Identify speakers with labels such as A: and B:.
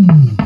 A: Mm-hmm.